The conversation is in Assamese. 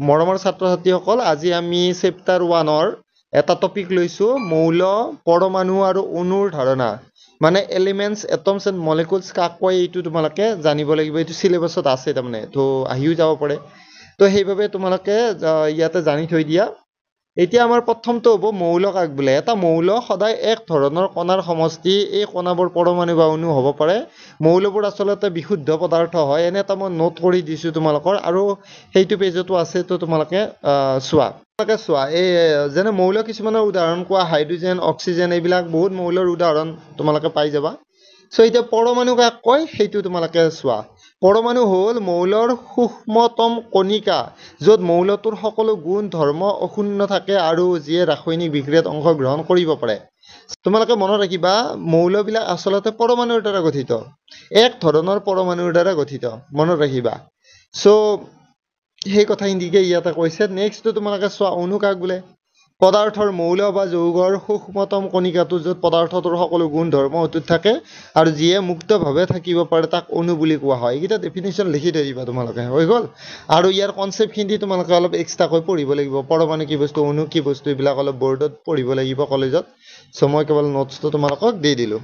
মৰমৰ ছাত্ৰ ছাত্ৰীসকল আজি আমি চেপ্টাৰ ওৱানৰ এটা টপিক লৈছোঁ মৌল পৰমাণু আৰু অণুৰ ধাৰণা। মানে এলিমেণ্টছ এটমছ এণ্ড মলিকুলছ কাক কয় এইটো তোমালোকে জানিব লাগিব এইটো চিলেবাছত আছে তাৰমানে তো আহিও যাব পাৰে। তো সেইবাবে তোমালোকে ইয়াতে জানি থৈ দিয়া। এতিয়া আমাৰ প্ৰথমটো হ'ব মৌল কাক বোলে। এটা মৌল সদায় এক ধৰণৰ কণাৰ সমষ্টি এই কণাবোৰ পৰমাণু বা অণু হ'ব পাৰে। মৌলবোৰ আচলতে বিশুদ্ধ পদাৰ্থ হয়। এনে এটা মই নোট কৰি দিছোঁ তোমালোকৰ আৰু সেইটো পেজতো আছে তো তোমালোকে চোৱা। তোমালোকে চোৱা এই যেনে মৌল কিছুমানৰ উদাহৰণ কোৱা হাইড্ৰজেন অক্সিজেন এইবিলাক বহুত মৌলৰ উদাহৰণ তোমালোকে পাই যাবা। চ' এতিয়া পৰমাণু কাক কয় সেইটো তোমালোকে চোৱা। পৰমাণু হ'ল মৌলৰ সূক্ষ্মতম কণিকা য'ত মৌলটোৰ সকলো গুণ ধৰ্ম অশূন্য থাকে আৰু যিয়ে ৰাসায়নিক বিক্ৰিয়াত অংশগ্ৰহণ কৰিব পাৰে। তোমালোকে মনত ৰাখিবা মৌলবিলাক আচলতে পৰমাণুৰ দ্বাৰা গঠিত। এক ধৰণৰ পৰমাণুৰ দ্বাৰা গঠিত। মনত ৰাখিবা। চ' সেই কথাখিনিকে ইয়াতে কৈছে। নেক্সটটো তোমালোকে চোৱা অণু কাক বোলে। পদাৰ্থৰ মৌল বা যৌগৰ সূক্ষ্মতম কণিকাটো য'ত পদাৰ্থটোৰ সকলো গুণ ধৰ্ম অটুট থাকে আৰু যিয়ে মুক্তভাৱে থাকিব পাৰে তাক অণু বুলি কোৱা হয়। এইকেইটা ডেফিনেশ্যন লিখি থৈ দিবা তোমালোকে হৈ গ'ল? আৰু ইয়াৰ কনচেপ্টখিনি তোমালোকে অলপ এক্সট্ৰাকৈ পঢ়িব লাগিব। পৰমাণু কি বস্তু অণু কি বস্তু এইবিলাক অলপ বৰ্ডত পঢ়িব লাগিব কলেজত চ' মই কেৱল নোটছটো তোমালোকক দি দিলোঁ।